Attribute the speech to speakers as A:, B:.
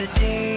A: the day.